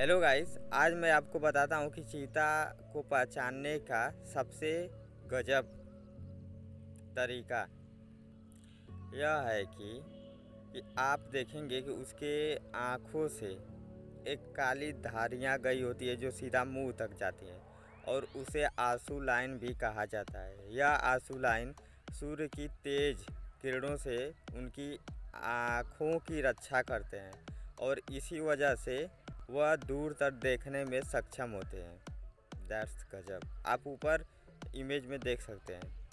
Hello guys आज मैं आपको बताता हूँ कि चीता को पहचानने का सबसे गजब तरीका यह है कि, कि आप देखेंगे कि उसके आँखों से एक काली धारियाँ गई होती है जो सीधा मुँह तक जाती हैं और उसे आँसू लाइन भी कहा जाता है। यह आँसू लाइन सूर्य की तेज़ किरणों से उनकी आँखों की रक्षा करते हैं और इसी वजह से वह दूर तक देखने में सक्षम होते हैं। दैट्स गजब। आप ऊपर इमेज में देख सकते हैं।